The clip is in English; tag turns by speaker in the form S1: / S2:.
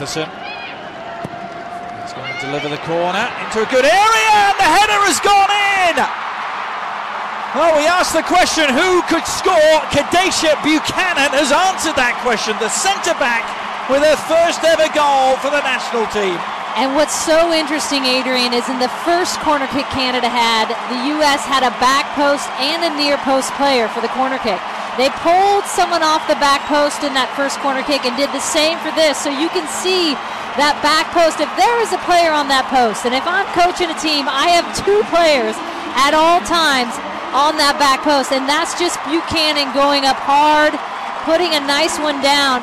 S1: Matheson. He's going to deliver the corner into a good area, and the header has gone in. Well, we asked the question who could score. Kadeisha Buchanan has answered that question. The centre back with her first ever goal for the national team.
S2: And what's so interesting, Adrian, is in the first corner kick Canada had, the U.S. had a back post and a near post player for the corner kick. They pulled someone off the back post in that first corner kick and did the same for this. So you can see that back post. If there is a player on that post, and if I'm coaching a team, I have two players at all times on that back post, and that's just Buchanan going up hard, putting a nice one down.